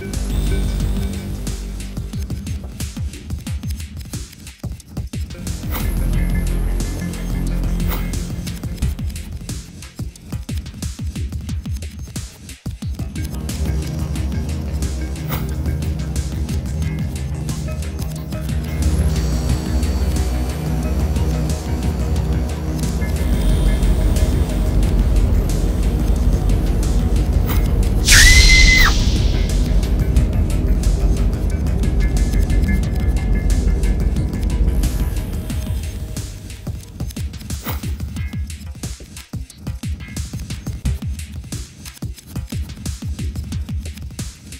Música